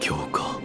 教か